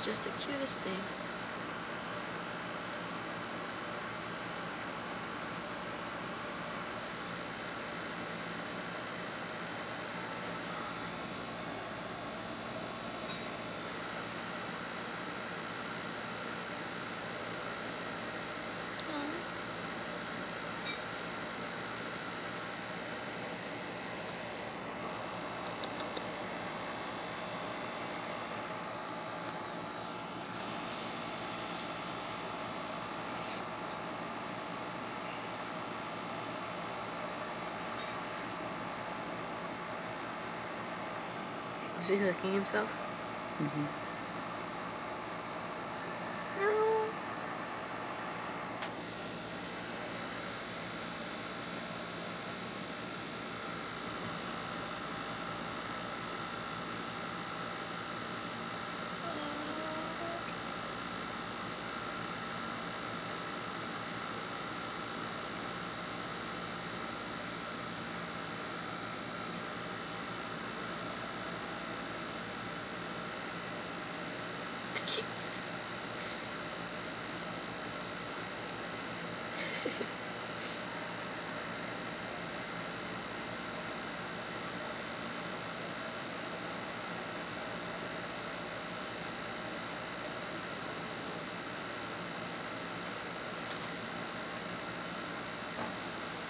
He's just the cutest thing. Is he hooking himself? Mm-hmm.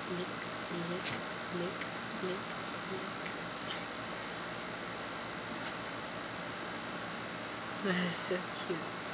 Lick, lick, lick, lick, lick. That is so cute.